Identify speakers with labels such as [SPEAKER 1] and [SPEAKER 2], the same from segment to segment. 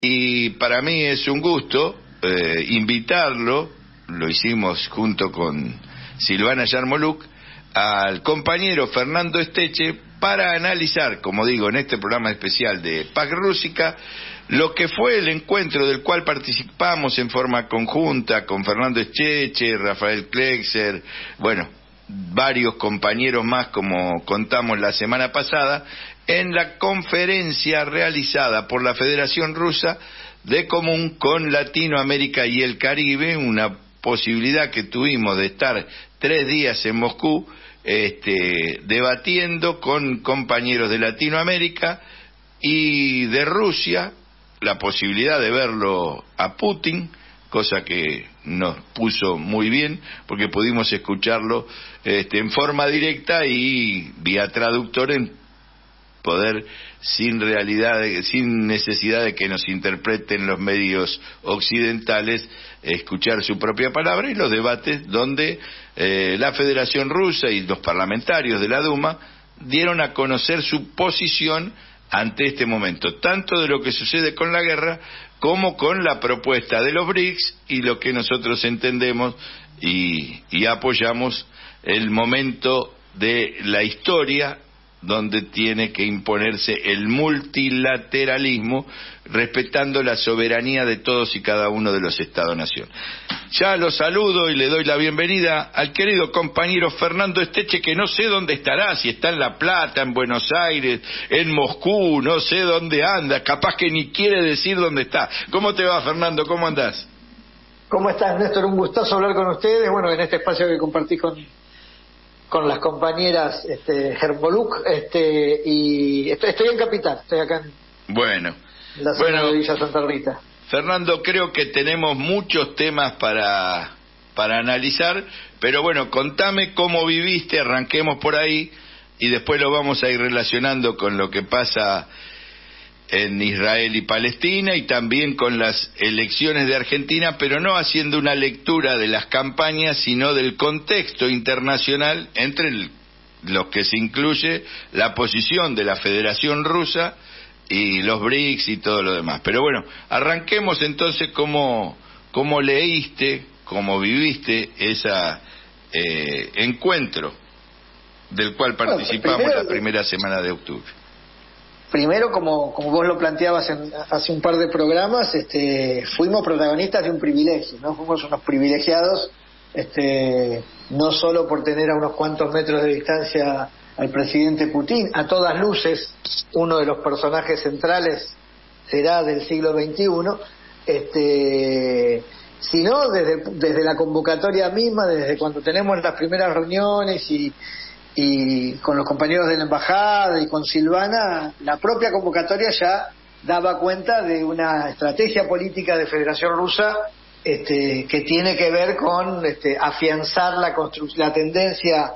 [SPEAKER 1] y para mí es un gusto eh, invitarlo, lo hicimos junto con Silvana Yarmoluk, al compañero Fernando Esteche para analizar, como digo, en este programa especial de PAC Rúsica, lo que fue el encuentro del cual participamos en forma conjunta con Fernando Esteche, Rafael Klexer, bueno, varios compañeros más como contamos la semana pasada, en la conferencia realizada por la Federación Rusa de Común con Latinoamérica y el Caribe, una posibilidad que tuvimos de estar tres días en Moscú este, debatiendo con compañeros de Latinoamérica y de Rusia la posibilidad de verlo a Putin, cosa que nos puso muy bien porque pudimos escucharlo este, en forma directa y vía traductor en poder sin realidad, sin necesidad de que nos interpreten los medios occidentales, escuchar su propia palabra y los debates donde eh, la Federación Rusa y los parlamentarios de la Duma dieron a conocer su posición ante este momento, tanto de lo que sucede con la guerra como con la propuesta de los BRICS y lo que nosotros entendemos y, y apoyamos el momento de la historia donde tiene que imponerse el multilateralismo respetando la soberanía de todos y cada uno de los Estados-nación. Ya lo saludo y le doy la bienvenida al querido compañero Fernando Esteche, que no sé dónde estará, si está en La Plata, en Buenos Aires, en Moscú, no sé dónde anda, capaz que ni quiere decir dónde está. ¿Cómo te va, Fernando? ¿Cómo andás?
[SPEAKER 2] ¿Cómo estás, Néstor? Un gustazo hablar con ustedes, bueno, en este espacio que compartí con, con las compañeras este, este, y estoy, estoy, en Capital, estoy acá en
[SPEAKER 1] bueno,
[SPEAKER 2] la zona de Villa Santa Rita.
[SPEAKER 1] Fernando, creo que tenemos muchos temas para, para analizar, pero bueno, contame cómo viviste, arranquemos por ahí y después lo vamos a ir relacionando con lo que pasa en Israel y Palestina y también con las elecciones de Argentina, pero no haciendo una lectura de las campañas, sino del contexto internacional entre los que se incluye la posición de la Federación Rusa y los BRICS y todo lo demás. Pero bueno, arranquemos entonces cómo, cómo leíste, cómo viviste ese eh, encuentro del cual participamos la primera semana de octubre
[SPEAKER 2] primero, como, como vos lo planteabas hace un par de programas, este, fuimos protagonistas de un privilegio, ¿no? Fuimos unos privilegiados, este, no solo por tener a unos cuantos metros de distancia al presidente Putin, a todas luces, uno de los personajes centrales será del siglo XXI, este, sino desde, desde la convocatoria misma, desde cuando tenemos las primeras reuniones y, y con los compañeros de la embajada y con Silvana, la propia convocatoria ya daba cuenta de una estrategia política de Federación Rusa este, que tiene que ver con este, afianzar la, la tendencia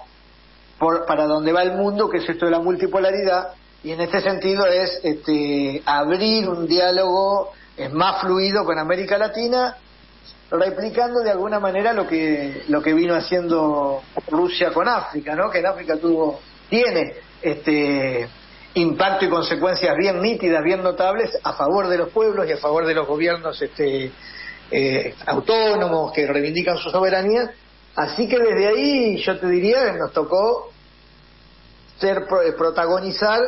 [SPEAKER 2] por, para donde va el mundo, que es esto de la multipolaridad, y en este sentido es este, abrir un diálogo más fluido con América Latina replicando de alguna manera lo que lo que vino haciendo Rusia con África, ¿no? Que en África tuvo tiene este impacto y consecuencias bien nítidas, bien notables a favor de los pueblos y a favor de los gobiernos este eh, autónomos que reivindican su soberanía. Así que desde ahí yo te diría nos tocó ser protagonizar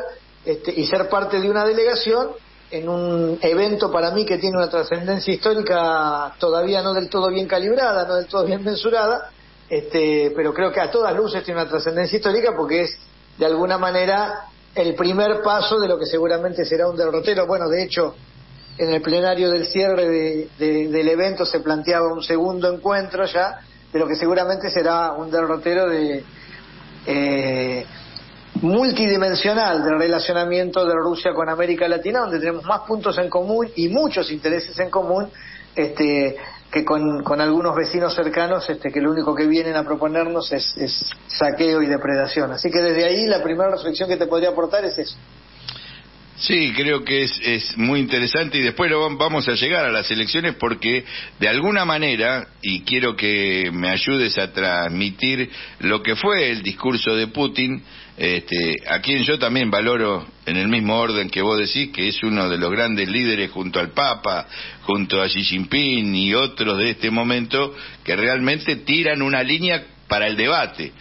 [SPEAKER 2] este, y ser parte de una delegación en un evento para mí que tiene una trascendencia histórica todavía no del todo bien calibrada, no del todo bien mensurada, este, pero creo que a todas luces tiene una trascendencia histórica porque es de alguna manera el primer paso de lo que seguramente será un derrotero. Bueno, de hecho, en el plenario del cierre del evento se planteaba un segundo encuentro ya, de lo que seguramente será un derrotero de... Eh, multidimensional del relacionamiento de Rusia con América Latina, donde tenemos más puntos en común y muchos intereses en común este, que con, algunos vecinos cercanos este, que lo único que vienen a proponernos es, es, saqueo y depredación. Así que desde ahí la primera reflexión que te podría aportar es eso.
[SPEAKER 1] Sí, creo que es, es muy interesante y después lo vamos a llegar a las elecciones porque de alguna manera, y quiero que me ayudes a transmitir lo que fue el discurso de Putin, este, a quien yo también valoro en el mismo orden que vos decís, que es uno de los grandes líderes junto al Papa, junto a Xi Jinping y otros de este momento, que realmente tiran una línea para el debate,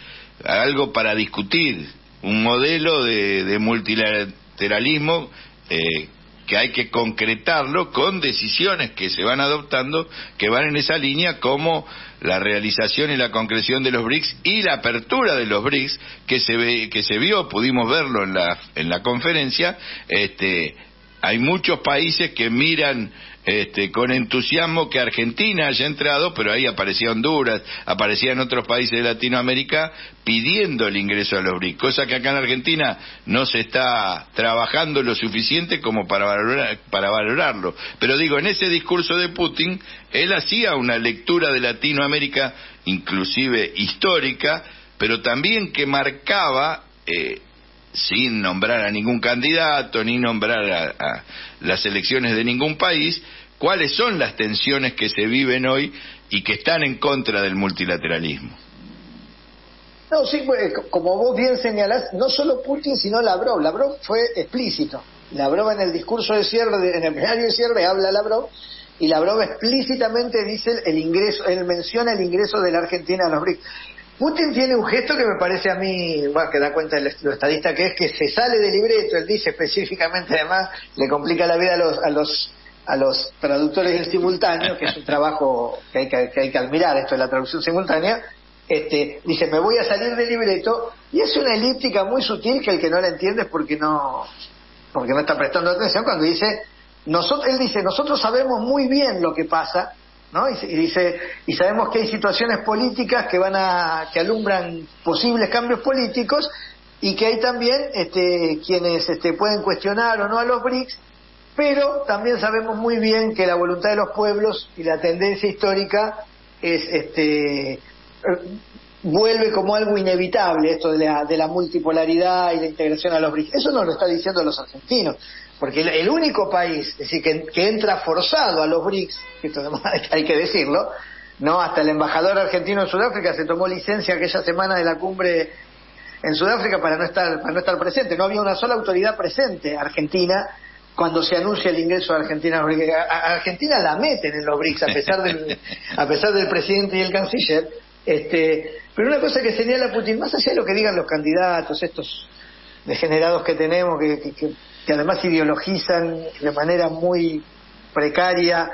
[SPEAKER 1] algo para discutir, un modelo de, de multilateralismo eh, que hay que concretarlo con decisiones que se van adoptando que van en esa línea como la realización y la concreción de los BRICS y la apertura de los BRICS que se ve, que se vio pudimos verlo en la en la conferencia. Este hay muchos países que miran este, con entusiasmo que Argentina haya entrado, pero ahí aparecía Honduras, aparecían otros países de Latinoamérica pidiendo el ingreso a los BRICS, cosa que acá en Argentina no se está trabajando lo suficiente como para, para valorarlo. Pero digo, en ese discurso de Putin, él hacía una lectura de Latinoamérica, inclusive histórica, pero también que marcaba eh, sin nombrar a ningún candidato ni nombrar a, las elecciones de ningún país, cuáles son las tensiones que se viven hoy y que están en contra del multilateralismo.
[SPEAKER 2] No, sí, pues, como vos bien señalás, no solo Putin, sino Lavrov. Lavrov fue explícito. Lavrov en el discurso de cierre, en el plenario de cierre, habla Lavrov, y Lavrov explícitamente dice el ingreso, él menciona el ingreso de la Argentina a los BRICS. Putin tiene un gesto que me parece a mí, bueno, que da cuenta de lo estadista que es, que se sale del libreto, él dice específicamente además, le complica la vida a los, a los, a los traductores en simultáneo, que es un trabajo que hay que, hay que admirar, esto de la traducción simultánea, este, dice, me voy a salir del libreto, y es una elíptica muy sutil que el que no la entiende es porque no, porque no está prestando atención cuando dice, nosotros, él dice, nosotros sabemos muy bien lo que pasa, y, dice, y sabemos que hay situaciones políticas que van a, que alumbran posibles cambios políticos y que hay también este, quienes este, pueden cuestionar o no a los BRICS, pero también sabemos muy bien que la voluntad de los pueblos y la tendencia histórica es este vuelve como algo inevitable esto de la, de la multipolaridad y la integración a los BRICS. Eso no lo está diciendo los argentinos, porque el, único país es decir, que, entra forzado a los BRICS, esto hay que decirlo, no hasta el embajador argentino en Sudáfrica se tomó licencia aquella semana de la cumbre en Sudáfrica para no estar para no estar presente, no había una sola autoridad presente argentina cuando se anuncia el ingreso de Argentina a. Argentina la meten en los BRICS a pesar del a pesar del presidente y el canciller, este, pero una cosa que señala Putin, más allá de lo que digan los candidatos, estos degenerados que tenemos, que que además ideologizan de manera muy precaria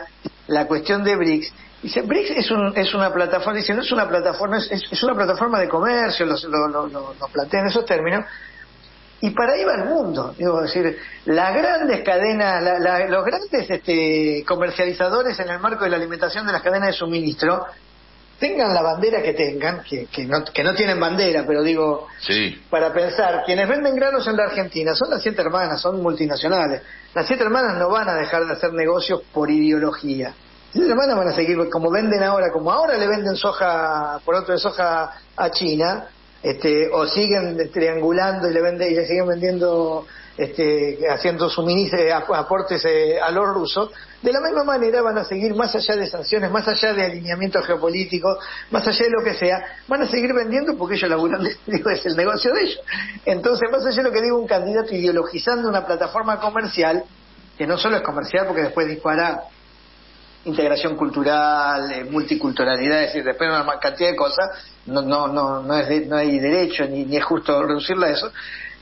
[SPEAKER 2] la cuestión de BRICS. Dice, BRICS es, un, es una plataforma, dice, no es una plataforma, es, es una plataforma de comercio, lo, lo, lo, plantean esos términos, y para ahí va el mundo. Digo, decir, las grandes cadenas, los grandes este, comercializadores en el marco de la alimentación de las cadenas de suministro tengan la bandera que tengan, que, que, no, que no tienen bandera, pero digo, para pensar, quienes venden granos en la Argentina son las siete hermanas, son multinacionales. Las siete hermanas no van a dejar de hacer negocios por ideología. Las siete hermanas van a seguir, como venden ahora, como ahora le venden soja, por otro de soja a China, este, o siguen triangulando y le venden y le siguen vendiendo este, haciendo eh, aportes eh, a los rusos, de la misma manera van a seguir más allá de sanciones, más allá de alineamientos geopolíticos, más allá de lo que sea, van a seguir vendiendo porque ellos laburan, digo, es el negocio de ellos. Entonces, más allá de lo que digo un candidato ideologizando una plataforma comercial, que no solo es comercial porque después dispara integración cultural, eh, multiculturalidad, es decir, después una cantidad de cosas, no, no, no, no, es no hay derecho ni, ni es justo reducirla a eso,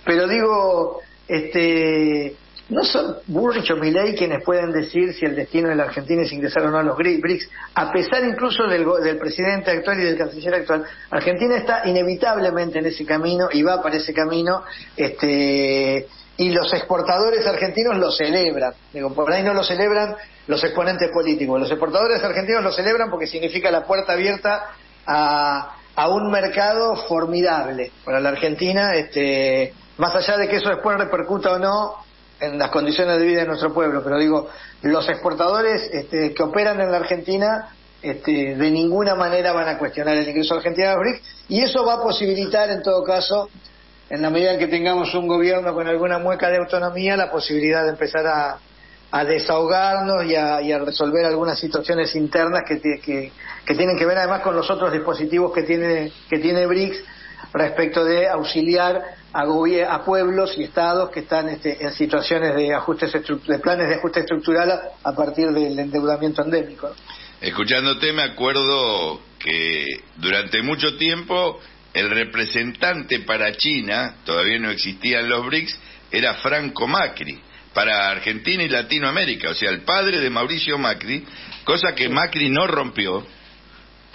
[SPEAKER 2] pero digo, este, no son Burrich o Milley quienes pueden decir si el destino de la Argentina es ingresar o no a los BRICS, a pesar incluso del, del, presidente actual y del canciller actual. Argentina está inevitablemente en ese camino y va para ese camino, este, y los exportadores argentinos lo celebran. Por ahí no lo celebran los exponentes políticos. Los exportadores argentinos lo celebran porque significa la puerta abierta a, a un mercado formidable para la Argentina, este más allá de que eso después repercuta o no en las condiciones de vida de nuestro pueblo, pero digo, los exportadores este, que operan en la Argentina este, de ninguna manera van a cuestionar el ingreso de Argentina a BRICS y eso va a posibilitar en todo caso en la medida en que tengamos un gobierno con alguna mueca de autonomía, la posibilidad de empezar a, desahogarnos y a, resolver algunas situaciones internas que, que, tienen que ver además con los otros dispositivos que tiene, que tiene BRICS respecto de auxiliar a, a pueblos y estados que están este, en situaciones de ajustes de planes de ajuste estructural a, partir del endeudamiento endémico.
[SPEAKER 1] Escuchándote me acuerdo que durante mucho tiempo el representante para China, todavía no existían los BRICS, era Franco Macri, para Argentina y Latinoamérica, o sea, el padre de Mauricio Macri, cosa que Macri no rompió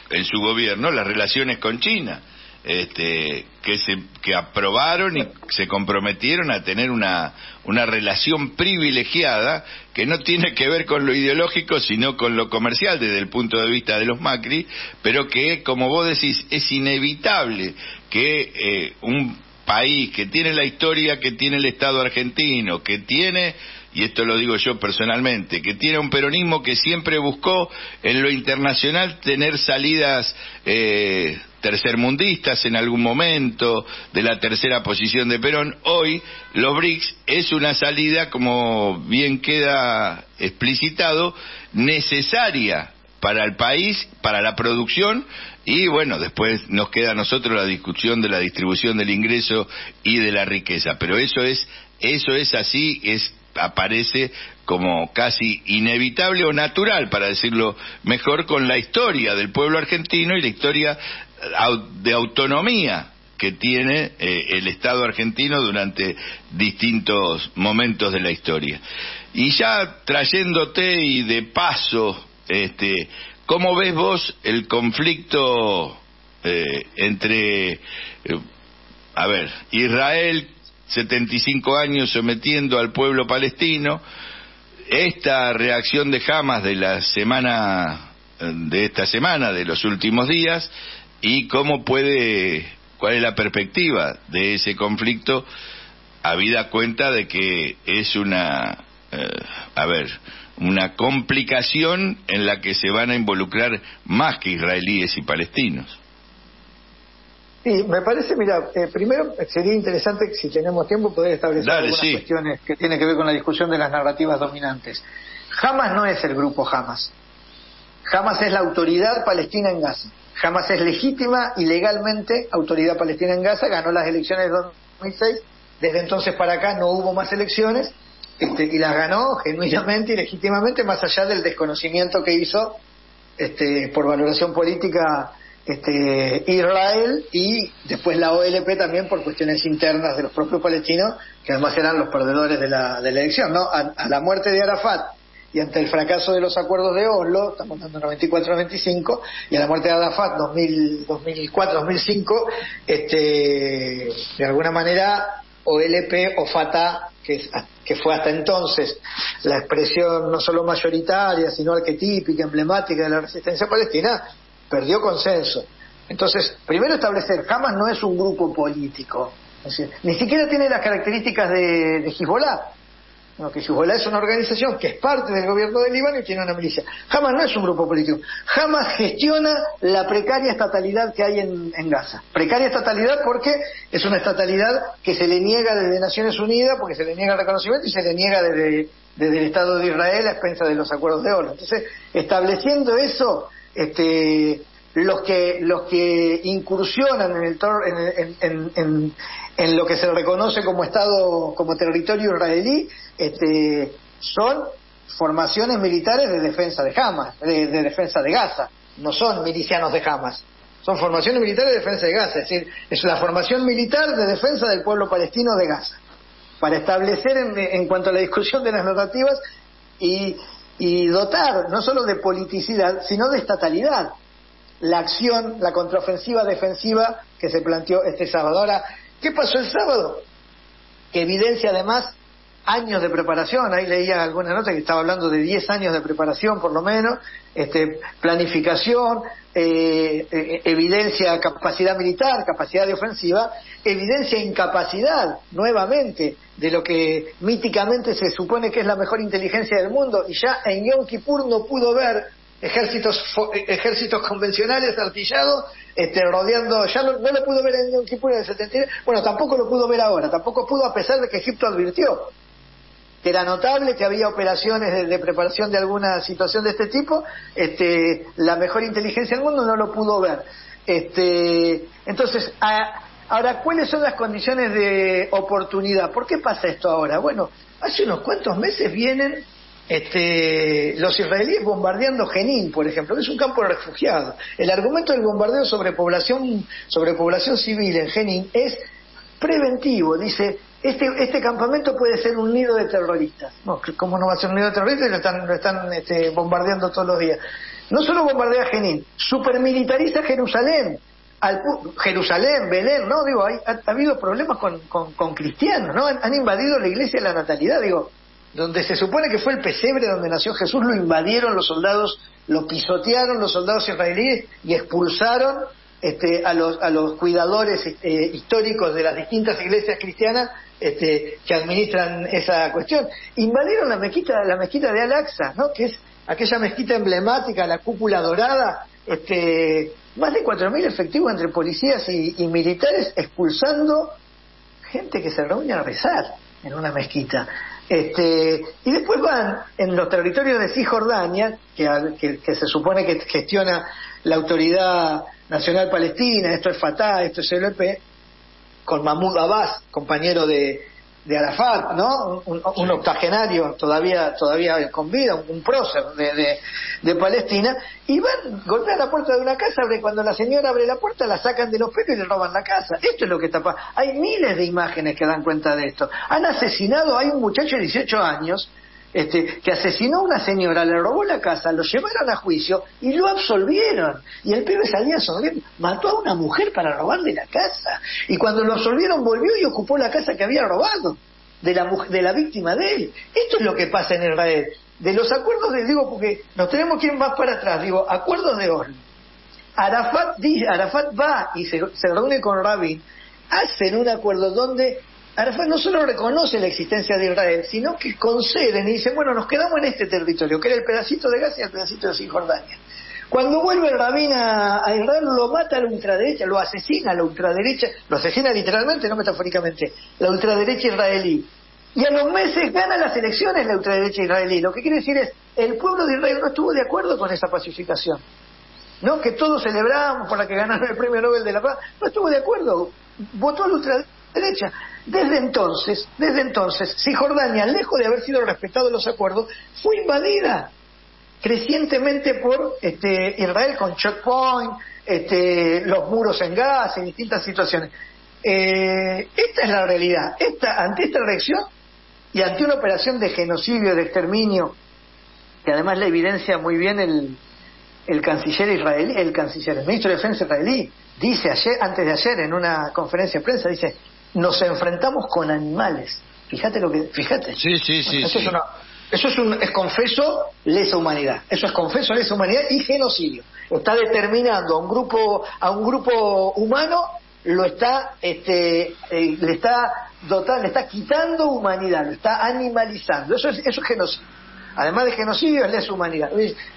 [SPEAKER 1] en su gobierno, las relaciones con China este, que, se, que aprobaron y se comprometieron a tener una, una relación privilegiada que no tiene que ver con lo ideológico, sino con lo comercial desde el punto de vista de los Macri, pero que, como vos decís, es inevitable que eh, un país que tiene la historia que tiene el Estado argentino, que tiene y esto lo digo yo personalmente, que tiene un peronismo que siempre buscó en lo internacional tener salidas eh, tercermundistas en algún momento, de la tercera posición de Perón. Hoy los BRICS es una salida, como bien queda explicitado, necesaria para el país, para la producción y bueno, después nos queda a nosotros la discusión de la distribución del ingreso y de la riqueza, pero eso es eso es así, es aparece como casi inevitable o natural, para decirlo mejor, con la historia del pueblo argentino y la historia de autonomía que tiene eh, el Estado argentino durante distintos momentos de la historia. Y ya trayéndote y de paso, este, ¿cómo ves vos el conflicto eh, entre, eh, a ver, Israel 75 años sometiendo al pueblo palestino. Esta reacción de Hamas de la semana, de esta semana, de los últimos días, y cómo puede, cuál es la perspectiva de ese conflicto, habida cuenta de que es una, eh, a ver, una complicación en la que se van a involucrar más que israelíes y palestinos.
[SPEAKER 2] Sí, me parece, mira, eh, primero sería interesante, si tenemos tiempo, poder establecer algunas cuestiones que tienen que ver con la discusión de las narrativas dominantes. Hamas no es el grupo Hamas. Hamas es la autoridad palestina en Gaza. Hamas es legítima y legalmente autoridad palestina en Gaza, ganó las elecciones de 2006, desde entonces para acá no hubo más elecciones este, y las ganó genuinamente y legítimamente, más allá del desconocimiento que hizo este, por valoración política este, Israel y después la OLP también por cuestiones internas de los propios palestinos, que además eran los perdedores de la, de la elección. ¿no? A, la muerte de Arafat y ante el fracaso de los acuerdos de Oslo, estamos hablando 94-95, y a la muerte de Arafat 2004-2005, este, de alguna manera OLP o Fatah, que, que fue hasta entonces la expresión no solo mayoritaria, sino arquetípica, emblemática de la resistencia palestina, perdió consenso. Entonces, primero establecer, Hamas no es un grupo político, ni siquiera tiene las características de, de Hezbollah, no, Hezbollah es una organización que es parte del gobierno de Líbano y tiene una milicia. Hamas no es un grupo político. Hamas gestiona la precaria estatalidad que hay en, Gaza. Precaria estatalidad porque es una estatalidad que se le niega desde Naciones Unidas, porque se le niega el reconocimiento y se le niega desde, desde el Estado de Israel a expensas de los acuerdos de Oslo. Entonces, estableciendo eso, este, los que los que incursionan en el en, en, en, lo que se reconoce como estado como territorio israelí este, son formaciones militares de defensa de Hamas de, defensa de Gaza. No son milicianos de Hamas. Son formaciones militares de defensa de Gaza es decir es la formación militar de defensa del pueblo palestino de Gaza. Para establecer en, en cuanto a la discusión de las narrativas y y dotar no solo de politicidad, sino de estatalidad la acción, la contraofensiva defensiva que se planteó este sábado. Ahora, ¿qué pasó el sábado? Que evidencia además años de preparación, ahí leía alguna nota que estaba hablando de 10 años de preparación por lo menos, este, planificación, eh, eh, evidencia capacidad militar, capacidad de ofensiva, evidencia incapacidad nuevamente de lo que míticamente se supone que es la mejor inteligencia del mundo y ya en Yom Kippur no pudo ver ejércitos ejércitos convencionales artillados este, rodeando, ya no, lo pudo ver en Yom Kippur en el 73, bueno, tampoco lo pudo ver ahora, tampoco pudo a pesar de que Egipto advirtió que era notable, que había operaciones de, preparación de alguna situación de este tipo, este, la mejor inteligencia del mundo no lo pudo ver. Este, entonces, ahora, ¿cuáles son las condiciones de oportunidad? ¿Por qué pasa esto ahora? Bueno, hace unos cuantos meses vienen este, los israelíes bombardeando Jenin, por ejemplo, que es un campo de refugiados. El argumento del bombardeo sobre población, sobre población civil en Jenin es preventivo. Dice, este, este campamento puede ser un nido de terroristas. No, ¿cómo no va a ser un nido de terroristas? Lo están, lo están este, bombardeando todos los días. No solo bombardea Jenin, supermilitariza Jerusalén. Al, Jerusalén, Belén, ¿no? Digo, ha, habido problemas con, cristianos, ¿no? Han, invadido la iglesia de la natalidad, digo, donde se supone que fue el pesebre donde nació Jesús, lo invadieron los soldados, lo pisotearon los soldados israelíes y expulsaron este, a, los, a los cuidadores este, históricos de las distintas iglesias cristianas este, que administran esa cuestión. Invadieron la mezquita, la mezquita de Al-Aqsa, ¿no? que es aquella mezquita emblemática, la cúpula dorada, este, más de 4.000 efectivos entre policías y, militares expulsando gente que se reúne a rezar en una mezquita. Este, y después van en los territorios de Cisjordania, que, que, se supone que gestiona la Autoridad Nacional Palestina, esto es Fatah, esto es LP, con Mahmoud Abbas, compañero de, de Arafat, ¿no? Un, octogenario todavía todavía con vida, un, prócer de, de, Palestina, y van, golpean la puerta de una casa, abre, cuando la señora abre la puerta la sacan de los pelos y le roban la casa. Esto es lo que está pasando. Hay miles de imágenes que dan cuenta de esto. Han asesinado, hay un muchacho de 18 años este, que asesinó a una señora, le robó la casa, lo llevaron a juicio y lo absolvieron. Y el pibe salía sonriendo. Mató a una mujer para robarle la casa. Y cuando lo absolvieron volvió y ocupó la casa que había robado de la, de la víctima de él. Esto es lo que pasa en Israel. De los acuerdos de, digo, porque nos tenemos que ir más para atrás, digo, acuerdos de Oslo. Arafat, Arafat va y se, se reúne con Rabin, hacen un acuerdo donde Arafat no solo reconoce la existencia de Israel, sino que conceden y dicen, bueno, nos quedamos en este territorio, que era el pedacito de Gaza y el pedacito de Cisjordania. Cuando vuelve el rabín a, Israel, lo mata a la ultraderecha, lo asesina a la ultraderecha, lo asesina literalmente, no metafóricamente, la ultraderecha israelí. Y a los meses gana las elecciones la ultraderecha israelí. Lo que quiere decir es, el pueblo de Israel no estuvo de acuerdo con esa pacificación. ¿No? Que todos celebramos por la que ganaron el premio Nobel de la Paz. No estuvo de acuerdo. Votó a la ultraderecha. Desde entonces, desde entonces, Cisjordania, lejos de haber sido respetado los acuerdos, fue invadida crecientemente por este, Israel con checkpoint, este, los muros en gas, en distintas situaciones. Eh, esta es la realidad. Esta, ante esta reacción y ante una operación de genocidio, de exterminio, que además la evidencia muy bien el, el canciller israelí, el canciller, el ministro de Defensa israelí, dice ayer, antes de ayer en una conferencia de prensa, dice, nos enfrentamos con animales. Fíjate lo que, fíjate.
[SPEAKER 1] Sí, sí, sí.
[SPEAKER 2] Eso, Es, eso es, un, es confeso lesa humanidad. Eso es confeso lesa humanidad y genocidio. Está determinando a un grupo, a un grupo humano, lo está, este, eh, le está dotando, le está quitando humanidad, lo está animalizando. Eso es, eso es genocidio. Además de genocidio, es lesa humanidad.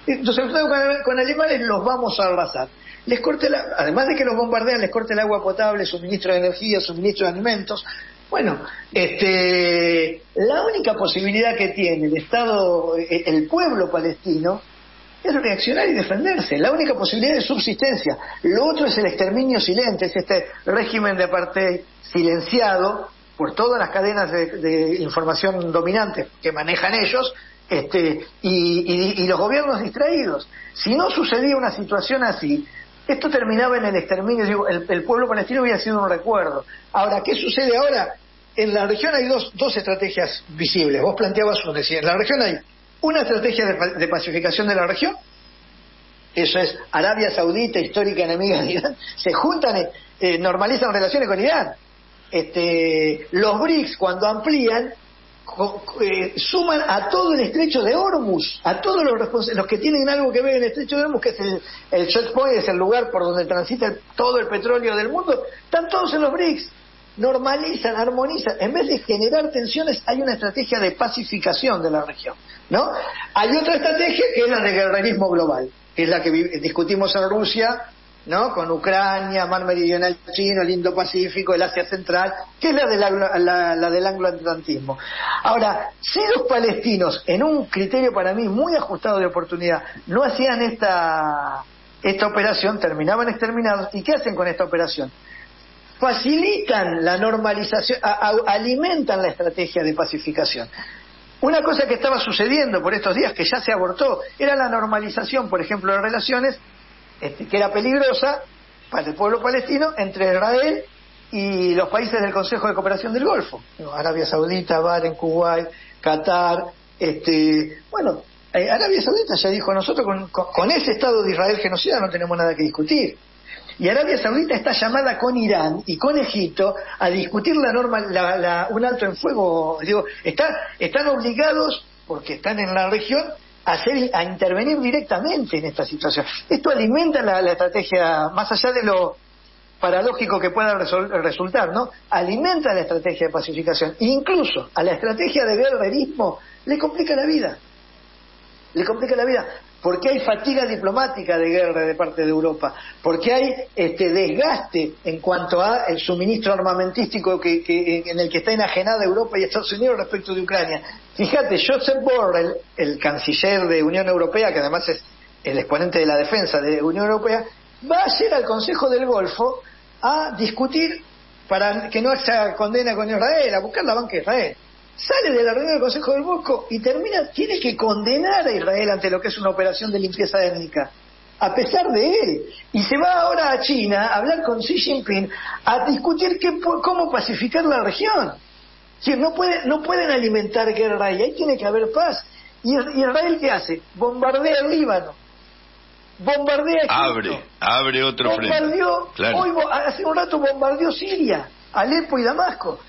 [SPEAKER 2] Entonces, con, con animales los vamos a arrasar les corte la, además de que los bombardean, les corte el agua potable, suministro de energía, suministro de alimentos. Bueno, este, la única posibilidad que tiene el Estado, eh, el pueblo palestino, es reaccionar y defenderse. La única posibilidad de subsistencia. Lo otro es el exterminio silente, es este régimen de apartheid silenciado por todas las cadenas de, información dominantes que manejan ellos este, y, y, los gobiernos distraídos. Si no sucedía una situación así, esto terminaba en el exterminio, digo, el, pueblo palestino había sido un recuerdo. Ahora, ¿qué sucede ahora? En la región hay dos, dos estrategias visibles. Vos planteabas una, decía, en la región hay una estrategia de, pacificación de la región, eso es Arabia Saudita, histórica enemiga de Irán, se juntan, eh, eh, normalizan relaciones con Irán. Este, los BRICS, cuando amplían, eh, suman a todo el estrecho de Hormuz, a todos los, los que tienen algo que ver en el estrecho de Hormuz, que es el, el checkpoint, es el lugar por donde transita todo el petróleo del mundo, están todos en los BRICS. Normalizan, armonizan. En vez de generar tensiones, hay una estrategia de pacificación de la región. ¿no? Hay otra estrategia que es la de guerrerismo global, que es la que discutimos en Rusia ¿no? Con Ucrania, Mar Meridional Chino, el Indo-Pacífico, el Asia Central, que es la del, la, la del anglo-atlantismo. Ahora, si los palestinos, en un criterio para mí muy ajustado de oportunidad, no hacían esta, esta operación, terminaban exterminados. ¿Y qué hacen con esta operación? Facilitan la normalización, alimentan la estrategia de pacificación. Una cosa que estaba sucediendo por estos días, que ya se abortó, era la normalización, por ejemplo, de relaciones este, que era peligrosa para el pueblo palestino entre Israel y los países del Consejo de Cooperación del Golfo, Arabia Saudita, Bahrein, Kuwait, Qatar, este, bueno, eh, Arabia Saudita ya dijo nosotros con, ese Estado de Israel genocida no tenemos nada que discutir. Y Arabia Saudita está llamada con Irán y con Egipto a discutir la norma, un alto en fuego. Digo, están obligados, porque están en la región, hacer, a intervenir directamente en esta situación. Esto alimenta la, estrategia, más allá de lo paradójico que pueda resultar, ¿no? Alimenta la estrategia de pacificación. Incluso a la estrategia de guerrerismo le complica la vida. Le complica la vida. Porque hay fatiga diplomática de guerra de parte de Europa, porque hay este desgaste en cuanto a el suministro armamentístico que, en el que está enajenada Europa y Estados Unidos respecto de Ucrania. Fíjate, Joseph Borrell, el canciller de Unión Europea, que además es el exponente de la defensa de Unión Europea, va a ir al Consejo del Golfo a discutir para que no haya condena con Israel, a buscar la banca de Israel sale de la reunión del Consejo del Bosco y termina, tiene que condenar a Israel ante lo que es una operación de limpieza étnica, a pesar de él. Y se va ahora a China a hablar con Xi Jinping a discutir qué, cómo pacificar la región. Si no, puede, no pueden alimentar guerra y ahí tiene que haber paz. ¿Y Israel qué hace? Bombardea el Líbano. Bombardea Egipto.
[SPEAKER 1] Abre, abre otro frente.
[SPEAKER 2] Hoy, hace un rato bombardeó Siria, Alepo y Damasco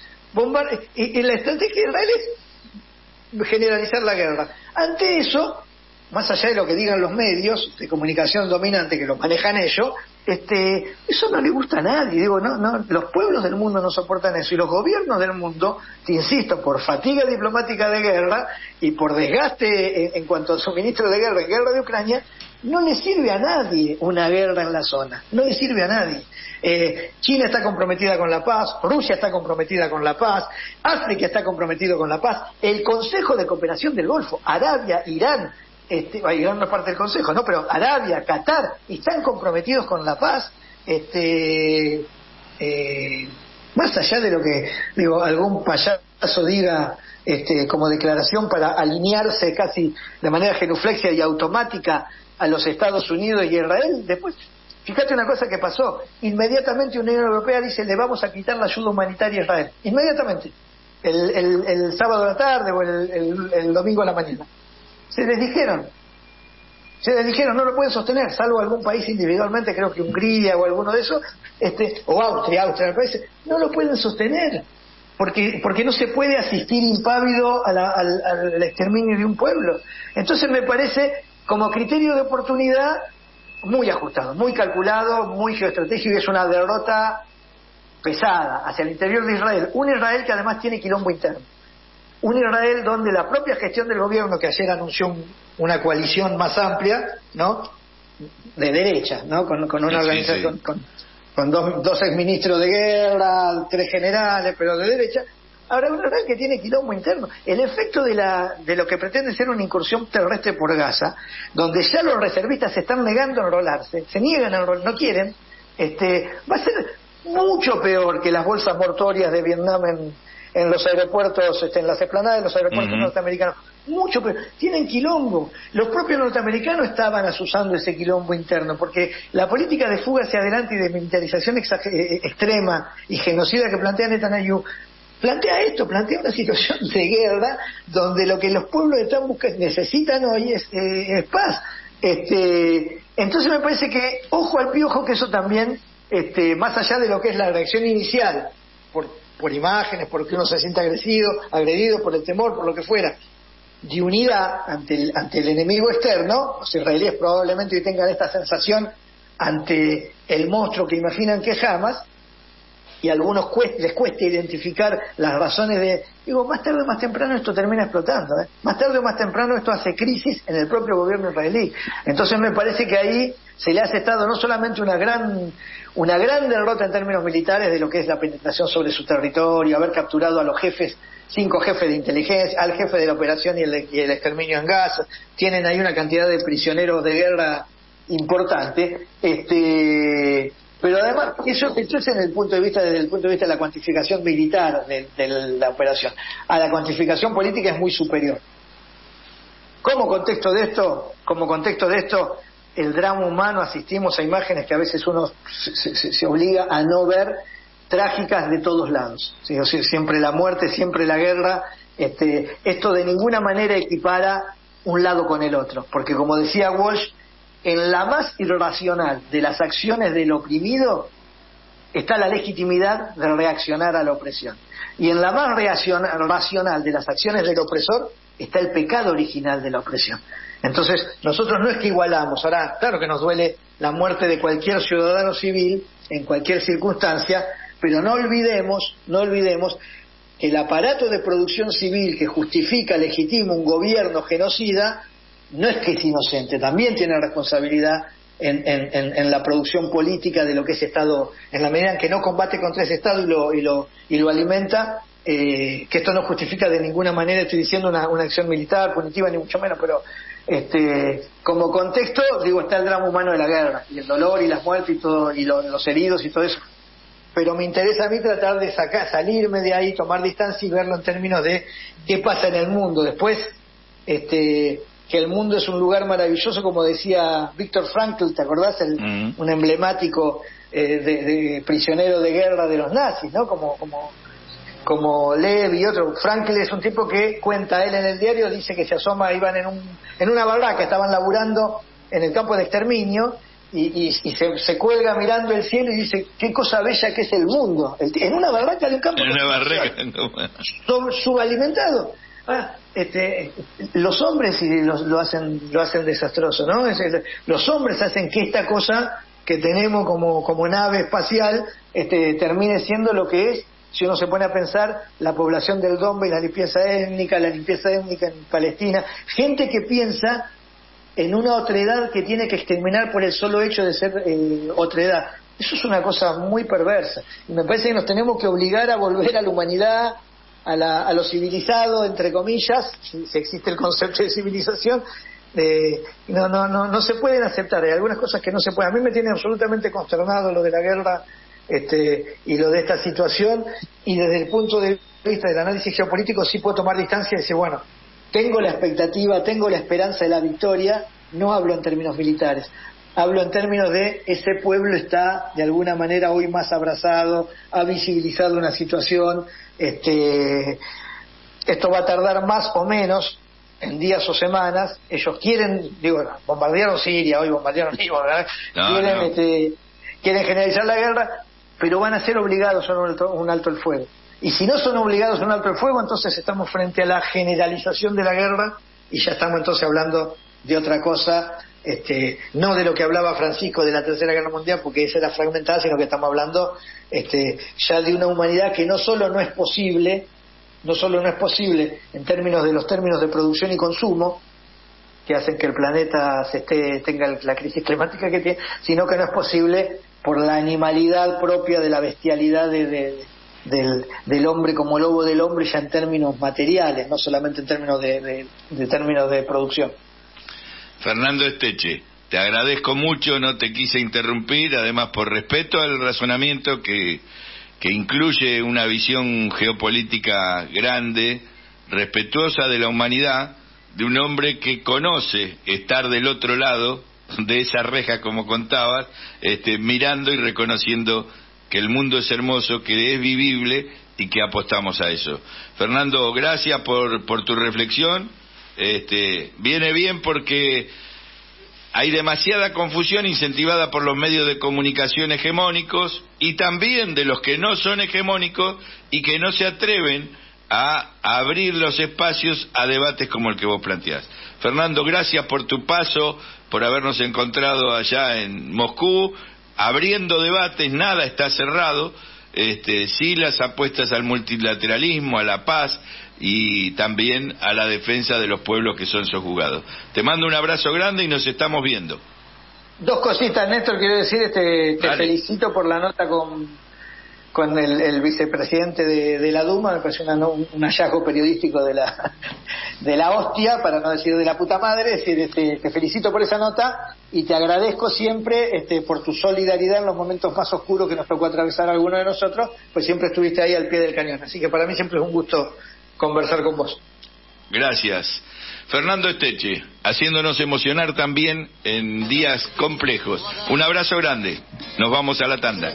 [SPEAKER 2] y, la estrategia es generalizar la guerra. Ante eso, más allá de lo que digan los medios de comunicación dominante que lo manejan ellos, este, eso no le gusta a nadie. Digo, no, no, los pueblos del mundo no soportan eso y los gobiernos del mundo, te insisto, por fatiga diplomática de guerra y por desgaste en, en cuanto al suministro de guerra en guerra de Ucrania, no le sirve a nadie una guerra en la zona, no le sirve a nadie. Eh, China está comprometida con la paz, Rusia está comprometida con la paz, África está comprometido con la paz, el Consejo de Cooperación del Golfo, Arabia, Irán, este, Irán no es parte del Consejo, no, pero Arabia, Qatar, están comprometidos con la paz, este, eh, más allá de lo que digo algún payaso diga este, como declaración para alinearse casi de manera genuflexia y automática a los Estados Unidos y Israel, después, fíjate una cosa que pasó, inmediatamente Unión Europea dice le vamos a quitar la ayuda humanitaria a Israel, inmediatamente, el, el, sábado a la tarde o el, el, domingo a la mañana. Se les dijeron, se les dijeron, no lo pueden sostener, salvo algún país individualmente, creo que Hungría o alguno de esos, este, o Austria, Austria, país, no lo pueden sostener, porque, porque no se puede asistir impávido al, al, exterminio de un pueblo. Entonces me parece como criterio de oportunidad muy ajustado, muy calculado, muy geoestratégico y es una derrota pesada hacia el interior de Israel. Un Israel que además tiene quilombo interno. Un Israel donde la propia gestión del gobierno, que ayer anunció una coalición más amplia, ¿no? De derecha, ¿no? Con, una organización, Con, con, dos, dos exministros de guerra, tres generales, pero de derecha, Ahora, un Israel que tiene quilombo interno. El efecto de, la, de lo que pretende ser una incursión terrestre por Gaza, donde ya los reservistas se están negando a enrolarse, se niegan a enrolar, no quieren, este, va a ser mucho peor que las bolsas mortuorias de Vietnam en, en los aeropuertos, este, en las esplanadas de los aeropuertos norteamericanos. Mucho peor. Tienen quilombo. Los propios norteamericanos estaban asusando ese quilombo interno, porque la política de fuga hacia adelante y de militarización eh, extrema y genocida que plantea Netanyahu plantea esto, plantea una situación de guerra donde lo que los pueblos están buscando, necesitan hoy es, eh, paz. Este, entonces me parece que, ojo al piojo, que eso también, este, más allá de lo que es la reacción inicial, por, por imágenes, porque uno se siente agredido, agredido por el temor, por lo que fuera, de unidad ante el, ante el enemigo externo, los israelíes probablemente hoy tengan esta sensación ante el monstruo que imaginan que es y a algunos les cuesta identificar las razones de, digo, más tarde o más temprano esto termina explotando, ¿eh? más tarde o más temprano esto hace crisis en el propio gobierno israelí. Entonces me parece que ahí se le ha aceptado no solamente una gran, una gran derrota en términos militares de lo que es la penetración sobre su territorio, haber capturado a los jefes cinco jefes de inteligencia, al jefe de la operación y el, y el, exterminio en Gaza, tienen ahí una cantidad de prisioneros de guerra importante, este, pero además, eso, eso es en el punto de vista, desde el punto de vista de la cuantificación militar de, la operación. A la cuantificación política es muy superior. Como contexto de esto, como contexto de esto, el drama humano asistimos a imágenes que a veces uno se, obliga a no ver trágicas de todos lados. siempre la muerte, siempre la guerra. Este, esto de ninguna manera equipara un lado con el otro, porque como decía Walsh, en la más irracional de las acciones del oprimido está la legitimidad de reaccionar a la opresión. Y en la más racional de las acciones del opresor está el pecado original de la opresión. Entonces, nosotros no es que igualamos, ahora, claro que nos duele la muerte de cualquier ciudadano civil en cualquier circunstancia, pero no olvidemos, no olvidemos que el aparato de producción civil que justifica, legitima un gobierno genocida no es que es inocente, también tiene responsabilidad en, la producción política de lo que es Estado, en la medida en que no combate contra ese Estado y lo, y lo, y lo alimenta, eh, que esto no justifica de ninguna manera, estoy diciendo, una, acción militar, punitiva, ni mucho menos, pero este, como contexto, digo, está el drama humano de la guerra, y el dolor y las muertes y, todo, y los heridos y todo eso. Pero me interesa a mí tratar de sacar, salirme de ahí, tomar distancia y verlo en términos de qué pasa en el mundo. Después, este, que el mundo es un lugar maravilloso, como decía Víctor Frankl, ¿te acordás? El, mm. Un emblemático eh, de, prisionero de guerra de los nazis, ¿no? Como, como, como Lev y otro. Frankl es un tipo que cuenta él en el diario, dice que se asoma, iban en, un, en una barraca, estaban laburando en el campo de exterminio y, y, se, se, cuelga mirando el cielo y dice, qué cosa bella que es el mundo. en una barraca de un campo.
[SPEAKER 1] En una barraca.
[SPEAKER 2] Subalimentado. Ah, este, los hombres lo hacen lo hacen desastroso, ¿no? los hombres hacen que esta cosa que tenemos como, como nave espacial este, termine siendo lo que es, si uno se pone a pensar, la población del Donbass y la limpieza étnica, la limpieza étnica en Palestina, gente que piensa en una otredad que tiene que exterminar por el solo hecho de ser eh, otredad. Eso es una cosa muy perversa. Y me parece que nos tenemos que obligar a volver a la humanidad, a, lo civilizado, entre comillas, si, existe el concepto de civilización, eh, no, no, no, no se pueden aceptar. Hay algunas cosas que no se pueden. A mí me tiene absolutamente consternado lo de la guerra este, y lo de esta situación. Y desde el punto de vista del análisis geopolítico, sí puedo tomar distancia y decir, bueno, tengo la expectativa, tengo la esperanza de la victoria. No hablo en términos militares, hablo en términos de ese pueblo está de alguna manera hoy más abrazado, ha visibilizado una situación, este, esto va a tardar más o menos en días o semanas. Ellos quieren, digo, bombardearon Siria, hoy bombardearon Líbano, quieren, Este, quieren generalizar la guerra, pero van a ser obligados a un alto, un alto el fuego. Y si no son obligados a un alto el fuego, entonces estamos frente a la generalización de la guerra y ya estamos entonces hablando de otra cosa, este, no de lo que hablaba Francisco de la Tercera Guerra Mundial, porque esa era fragmentada, sino que estamos hablando este, ya de una humanidad que no solo no es posible, no solo no es posible en términos de los términos de producción y consumo, que hacen que el planeta se esté, tenga la crisis climática que tiene, sino que no es posible por la animalidad propia de la bestialidad del, del, hombre como lobo del hombre ya en términos materiales, no solamente en términos de, de términos de producción.
[SPEAKER 1] Fernando Esteche, te agradezco mucho, no te quise interrumpir, además por respeto al razonamiento que, que incluye una visión geopolítica grande, respetuosa de la humanidad, de un hombre que conoce estar del otro lado de esa reja, como contabas, este, mirando y reconociendo que el mundo es hermoso, que es vivible y que apostamos a eso. Fernando, gracias por, por tu reflexión este, viene bien porque hay demasiada confusión incentivada por los medios de comunicación hegemónicos y también de los que no son hegemónicos y que no se atreven a abrir los espacios a debates como el que vos planteás. Fernando, gracias por tu paso, por habernos encontrado allá en Moscú, abriendo debates, nada está cerrado, este, sí las apuestas al multilateralismo, a la paz y también a la defensa de los pueblos que son sojuzgados. Te mando un abrazo grande y nos estamos viendo.
[SPEAKER 2] Dos cositas, Néstor, quiero decir, este, te felicito por la nota con, con el, vicepresidente de, la Duma, me parece un hallazgo periodístico de la, de la hostia, para no decir de la puta madre, es decir, este, te felicito por esa nota y te agradezco siempre este, por tu solidaridad en los momentos más oscuros que nos tocó atravesar a alguno de nosotros, pues siempre estuviste ahí al pie del cañón. Así que para mí siempre es un gusto conversar con vos.
[SPEAKER 1] Gracias. Fernando Esteche, haciéndonos emocionar también en días complejos. Un abrazo grande. Nos vamos a la tanda.